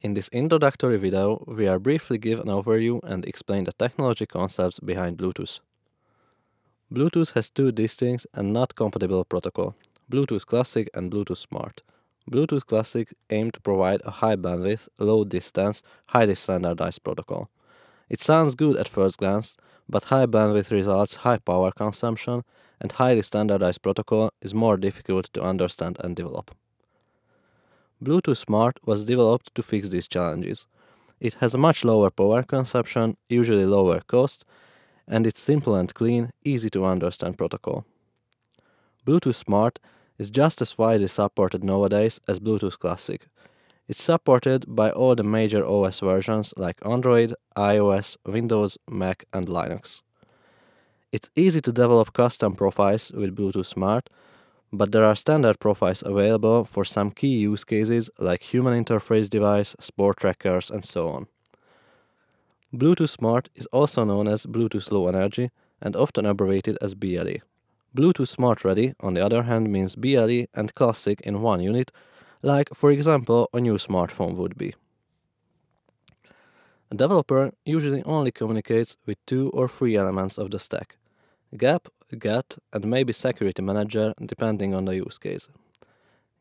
In this introductory video, we are briefly give an overview and explain the technology concepts behind Bluetooth. Bluetooth has two distinct and not compatible protocol, Bluetooth Classic and Bluetooth Smart. Bluetooth Classic aim to provide a high bandwidth, low distance, highly standardized protocol. It sounds good at first glance, but high bandwidth results high power consumption and highly standardized protocol is more difficult to understand and develop. Bluetooth Smart was developed to fix these challenges. It has a much lower power consumption, usually lower cost, and it's simple and clean, easy to understand protocol. Bluetooth Smart is just as widely supported nowadays as Bluetooth Classic. It's supported by all the major OS versions like Android, iOS, Windows, Mac and Linux. It's easy to develop custom profiles with Bluetooth Smart, but there are standard profiles available for some key use cases like human interface device, sport trackers and so on. Bluetooth Smart is also known as Bluetooth Low Energy and often abbreviated as BLE. Bluetooth Smart Ready, on the other hand, means BLE and Classic in one unit, like, for example, a new smartphone would be. A developer usually only communicates with two or three elements of the stack GAP, GATT, and maybe Security Manager depending on the use case.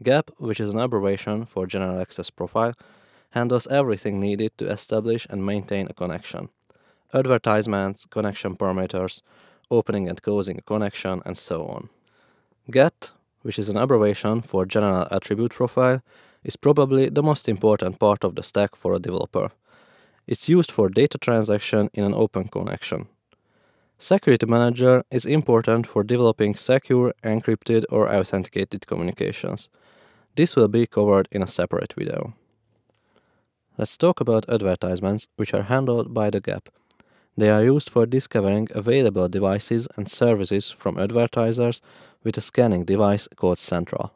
GAP, which is an abbreviation for General Access Profile, handles everything needed to establish and maintain a connection. Advertisements, connection parameters, opening and closing a connection, and so on. GATT, which is an abbreviation for General Attribute Profile, is probably the most important part of the stack for a developer. It's used for data transaction in an open connection. Security Manager is important for developing secure, encrypted or authenticated communications. This will be covered in a separate video. Let's talk about advertisements, which are handled by the GAP. They are used for discovering available devices and services from advertisers with a scanning device called Central.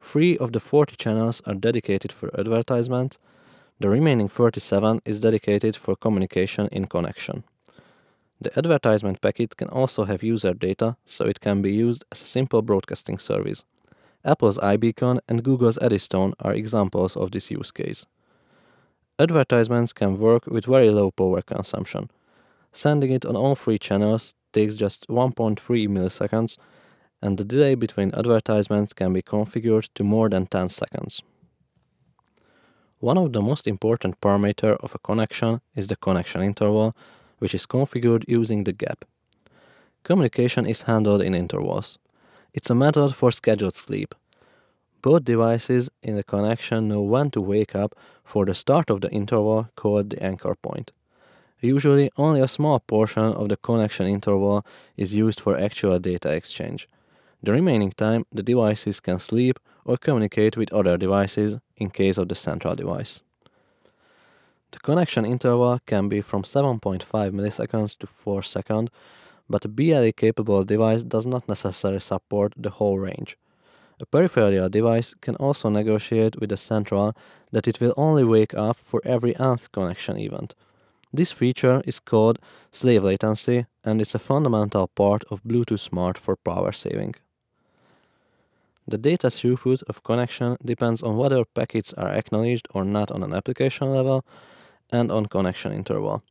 Three of the 40 channels are dedicated for advertisement, the remaining 37 is dedicated for communication in connection. The advertisement packet can also have user data, so it can be used as a simple broadcasting service. Apple's iBeacon and Google's Eddystone are examples of this use case. Advertisements can work with very low power consumption. Sending it on all three channels takes just 1.3 milliseconds, and the delay between advertisements can be configured to more than 10 seconds. One of the most important parameter of a connection is the connection interval, which is configured using the gap. Communication is handled in intervals. It's a method for scheduled sleep. Both devices in the connection know when to wake up for the start of the interval called the anchor point. Usually only a small portion of the connection interval is used for actual data exchange. The remaining time the devices can sleep or communicate with other devices in case of the central device. The connection interval can be from 7.5 milliseconds to 4 seconds, but a BLE-capable device does not necessarily support the whole range. A peripheral device can also negotiate with the central that it will only wake up for every nth connection event. This feature is called slave latency and it's a fundamental part of Bluetooth Smart for power saving. The data throughput of connection depends on whether packets are acknowledged or not on an application level and on connection interval.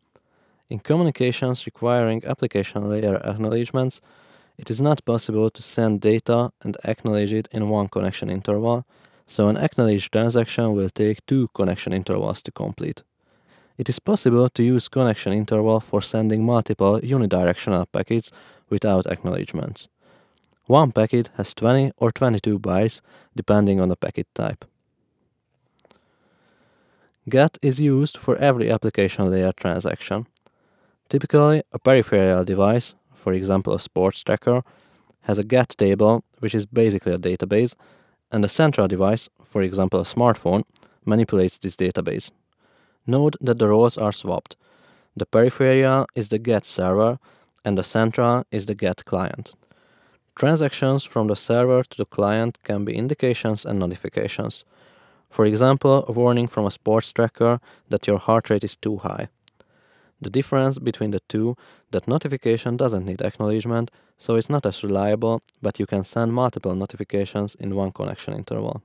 In communications requiring application layer acknowledgements, it is not possible to send data and acknowledge it in one connection interval, so an acknowledged transaction will take two connection intervals to complete. It is possible to use connection interval for sending multiple unidirectional packets without acknowledgements. One packet has 20 or 22 bytes depending on the packet type. GATT is used for every application layer transaction. Typically, a peripheral device, for example a sports tracker, has a GATT table, which is basically a database, and a central device, for example a smartphone, manipulates this database. Note that the roles are swapped. The peripheral is the GATT server, and the central is the GATT client. Transactions from the server to the client can be indications and notifications. For example, a warning from a sports tracker that your heart rate is too high. The difference between the two that notification doesn't need acknowledgement, so it's not as reliable, but you can send multiple notifications in one connection interval.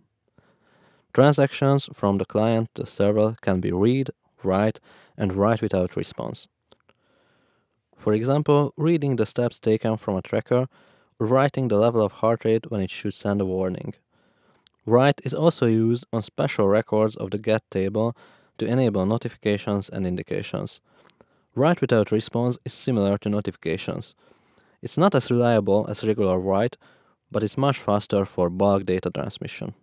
Transactions from the client to the server can be read, write, and write without response. For example, reading the steps taken from a tracker writing the level of heart rate when it should send a warning. Write is also used on special records of the GATT table to enable notifications and indications. Write without response is similar to notifications. It's not as reliable as regular write, but it's much faster for bulk data transmission.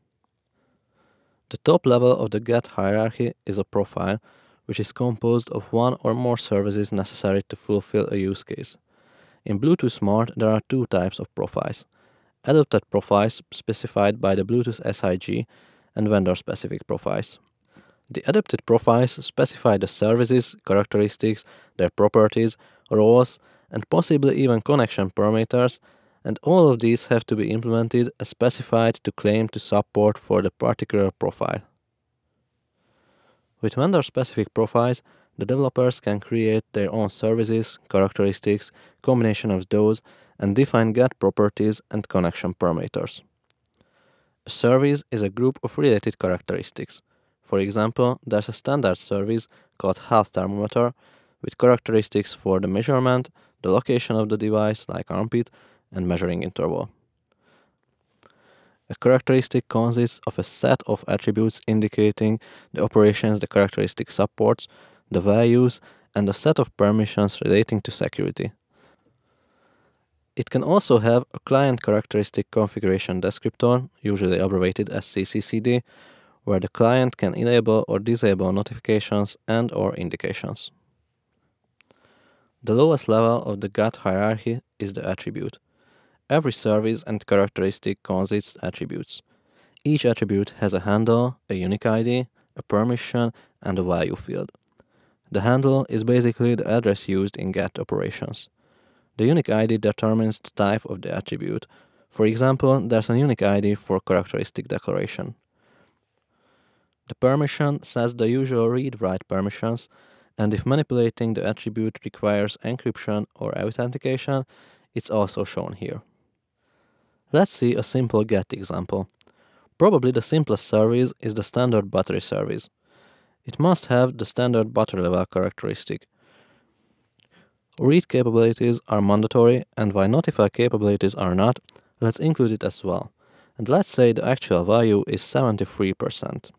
The top level of the GATT hierarchy is a profile, which is composed of one or more services necessary to fulfill a use case. In Bluetooth Smart, there are two types of profiles adopted profiles specified by the Bluetooth SIG and vendor-specific profiles. The adopted profiles specify the services, characteristics, their properties, roles, and possibly even connection parameters, and all of these have to be implemented as specified to claim to support for the particular profile. With vendor-specific profiles, the developers can create their own services, characteristics, combination of those, and define GATT properties and connection parameters. A service is a group of related characteristics. For example, there's a standard service called health thermometer with characteristics for the measurement, the location of the device like armpit, and measuring interval. A characteristic consists of a set of attributes indicating the operations the characteristic supports, the values, and a set of permissions relating to security. It can also have a client characteristic configuration descriptor, usually abbreviated as CCCD, where the client can enable or disable notifications and or indications. The lowest level of the GATT hierarchy is the attribute. Every service and characteristic consists attributes. Each attribute has a handle, a unique ID, a permission, and a value field. The handle is basically the address used in GATT operations. The unique ID determines the type of the attribute. For example, there's a unique ID for characteristic declaration. The permission sets the usual read-write permissions, and if manipulating the attribute requires encryption or authentication, it's also shown here. Let's see a simple GATT example. Probably the simplest service is the standard battery service. It must have the standard battery level characteristic. Read capabilities are mandatory and while notify capabilities are not, let's include it as well. And let's say the actual value is 73%.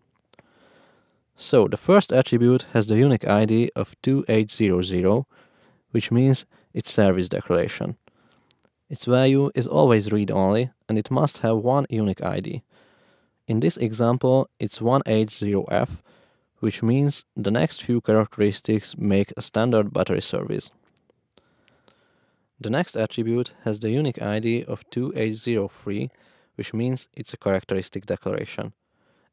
So the first attribute has the unique ID of 2800, which means it's service declaration. Its value is always read-only and it must have one unique ID. In this example, it's 180F, which means the next few characteristics make a standard battery service. The next attribute has the unique ID of 2803, which means it's a characteristic declaration.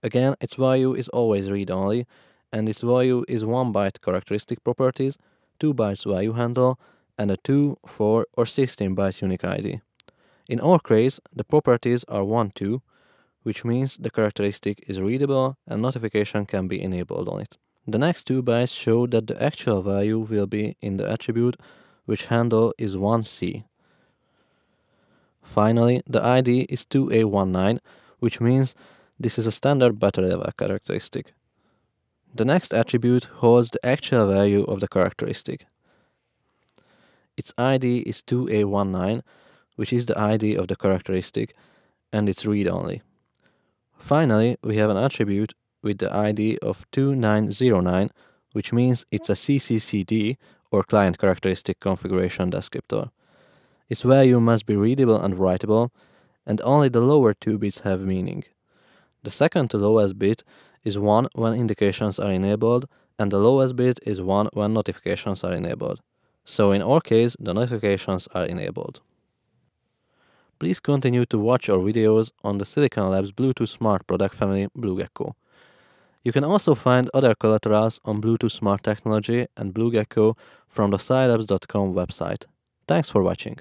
Again, its value is always read-only, and its value is 1 byte characteristic properties, 2 bytes value handle, and a 2, 4, or 16 byte unique ID. In our case, the properties are 1, 2, which means the characteristic is readable and notification can be enabled on it. The next two bytes show that the actual value will be in the attribute which handle is 1C. Finally, the ID is 2A19, which means this is a standard battery level characteristic. The next attribute holds the actual value of the characteristic. Its ID is 2A19, which is the ID of the characteristic, and it's read-only. Finally, we have an attribute with the ID of 2909, which means it's a CCCD or client characteristic configuration descriptor. Its value must be readable and writable, and only the lower two bits have meaning. The second to lowest bit is 1 when indications are enabled, and the lowest bit is 1 when notifications are enabled. So in our case, the notifications are enabled. Please continue to watch our videos on the Silicon Labs Bluetooth Smart product family BlueGecko. You can also find other collaterals on Bluetooth Smart technology and BlueGecko from the silabs.com website. Thanks for watching.